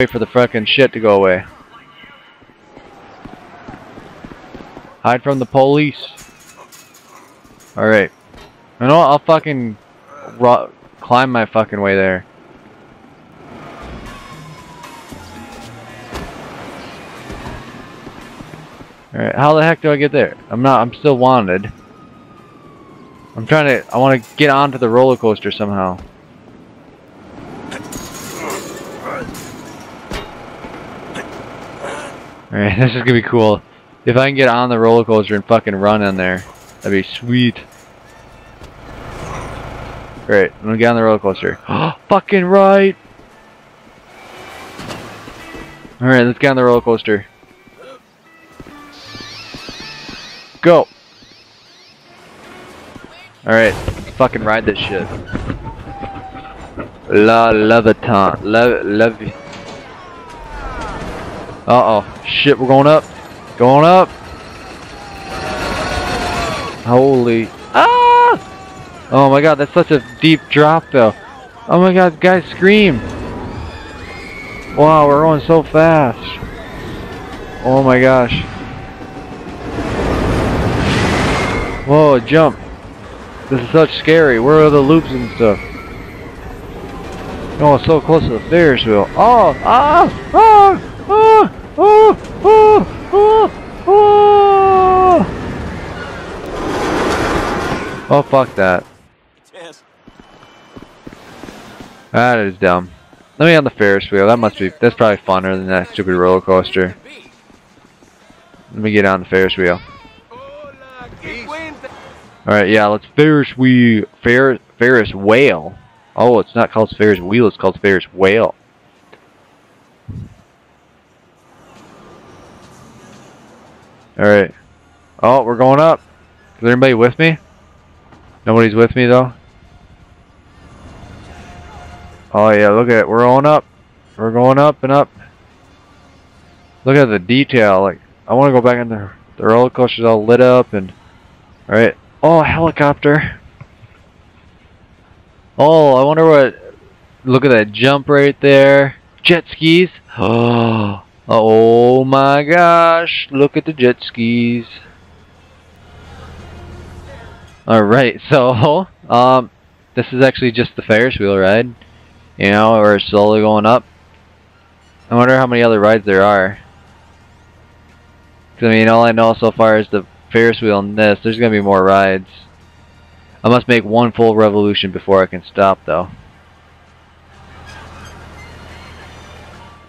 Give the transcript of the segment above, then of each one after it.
Wait for the fucking shit to go away. Hide from the police. Alright. You know what? I'll fucking climb my fucking way there. Alright, how the heck do I get there? I'm not, I'm still wanted. I'm trying to, I want to get onto the roller coaster somehow. Alright, this is gonna be cool. If I can get on the roller coaster and fucking run in there, that'd be sweet. Great, I'm gonna get on the roller coaster. fucking right! Alright, let's get on the roller coaster. Go! Alright, fucking ride this shit. La Leviton. Le Levi. Uh oh. Shit, we're going up. Going up. Holy. Ah! Oh my god, that's such a deep drop though. Oh my god, guys scream. Wow, we're going so fast. Oh my gosh. Whoa, jump. This is such scary. Where are the loops and stuff? Oh, so close to the Ferris wheel. Oh, ah, ah, ah, ah, ah, ah, ah. Oh, fuck that. That is dumb. Let me on the Ferris wheel. That must be, that's probably funner than that stupid roller coaster. Let me get on the Ferris wheel. Alright, yeah, let's Ferris wheel, Ferris, Ferris whale. Oh, it's not called Ferris wheel, it's called Ferris whale. Alright. Oh, we're going up. Is anybody with me? Nobody's with me though? Oh yeah, look at it. We're going up. We're going up and up. Look at the detail. Like, I want to go back in there. The roller coaster's all lit up and... Alright. Oh, helicopter. Oh, I wonder what... Look at that jump right there. Jet skis. Oh, oh my gosh. Look at the jet skis. Alright, so, um, this is actually just the Ferris wheel ride. You know, we're slowly going up. I wonder how many other rides there are. Cause, I mean, all I know so far is the Ferris wheel and this. There's gonna be more rides. I must make one full revolution before I can stop, though.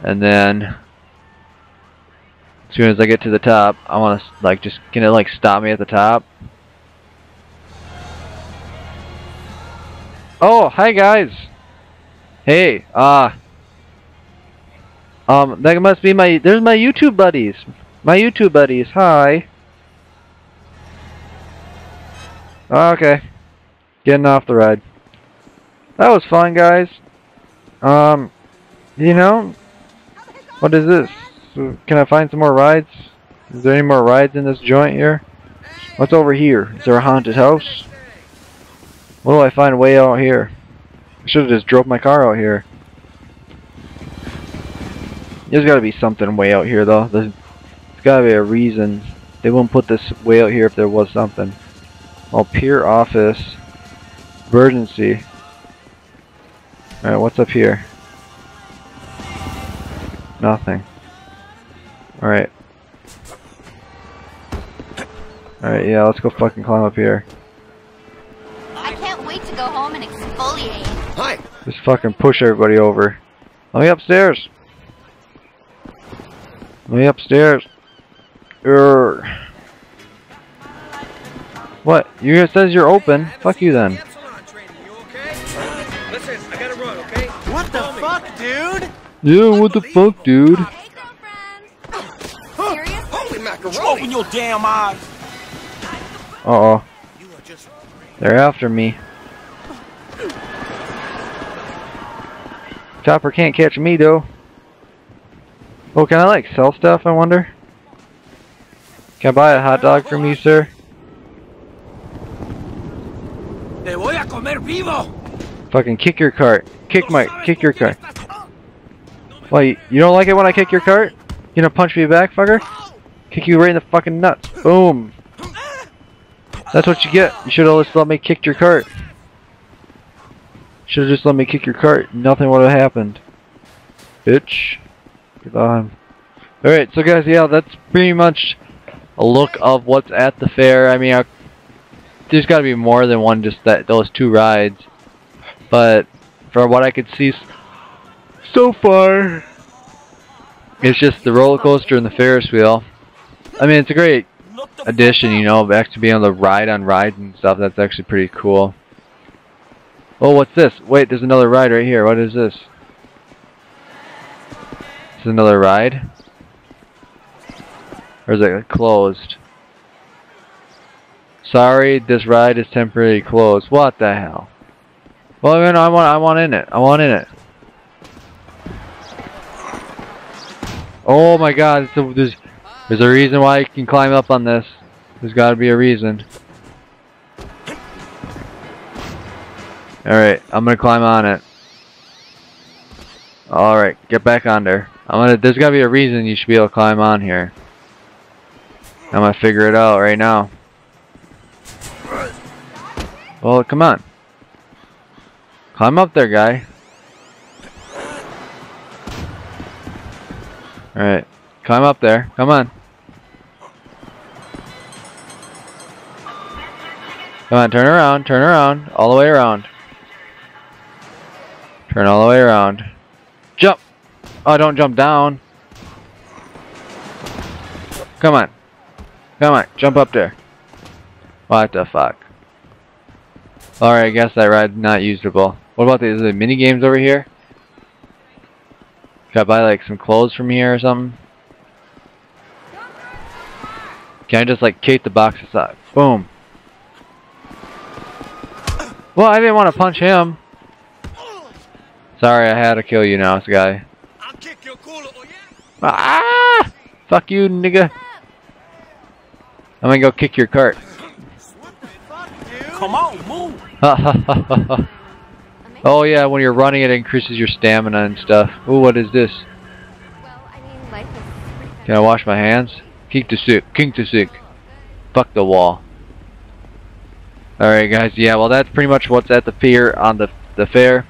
And then, as soon as I get to the top, I want to, like, just, can it, like, stop me at the top? Oh, hi guys! Hey, uh, um, that must be my, there's my YouTube buddies. My YouTube buddies, hi. Okay. Getting off the ride. That was fun, guys. Um, you know, what is this? Can I find some more rides? Is there any more rides in this joint here? What's over here? Is there a haunted house? What do I find way out here? I should have just drove my car out here. There's got to be something way out here, though. There's, there's got to be a reason. They wouldn't put this way out here if there was something. Well, Pier Office. Emergency. Alright, what's up here? Nothing. Alright. Alright, yeah, let's go fucking climb up here. I can't wait to go home and exfoliate. Hi. Just fucking push everybody over. Let me upstairs. Let me upstairs. Urgh. What? You it says you're open. Fuck you then. Listen, I gotta run, okay? What the fuck, dude? Yeah, what the fuck, dude? Your damn eyes. Uh oh. You are just They're after me. Chopper can't catch me though. Oh, can I like sell stuff, I wonder? Can I buy a hot dog from you, sir? Te voy a comer vivo. Fucking kick your cart. Kick my, kick your cart. Wait, you don't like it when I kick your cart? You gonna punch me back, fucker? Kick you right in the fucking nuts. Boom. That's what you get. You should have just let me kick your cart. Should have just let me kick your cart. Nothing would have happened. Bitch. Get on. Alright, so guys, yeah, that's pretty much a look of what's at the fair. I mean, I, there's got to be more than one, just that those two rides. But from what I could see so far, it's just the roller coaster and the Ferris wheel. I mean, it's a great addition, you know, back to being able to ride on rides and stuff. That's actually pretty cool. Oh, what's this? Wait, there's another ride right here. What is this? This is another ride? Or is it closed? Sorry, this ride is temporarily closed. What the hell? Well, I mean, I want, I want in it. I want in it. Oh my God! It's a, there's, there's a reason why you can climb up on this. There's got to be a reason. Alright, I'm gonna climb on it. Alright, get back under. I'm gonna, there's gotta be a reason you should be able to climb on here. I'm gonna figure it out right now. Well, come on. Climb up there, guy. Alright, climb up there. Come on. Come on, turn around, turn around, all the way around. Turn all the way around. Jump! Oh, don't jump down. Come on. Come on, jump up there. What the fuck? Alright, I guess that ride's not usable. What about the, mini games over here? Can I buy like some clothes from here or something? Can I just like kick the box aside? Boom. Well, I didn't want to punch him. Sorry, I had to kill you now, this guy. I'll kick your cooler, oh yeah? Ah! Fuck you, nigga. I'm gonna go kick your cart. Come on, move. oh yeah, when you're running it increases your stamina and stuff. Ooh, what is this? Well, I mean, life is pretty Can I wash my hands? Kick the sick. Kick to sick. Fuck the wall. Alright guys, yeah, well that's pretty much what's at the fair on the the fair.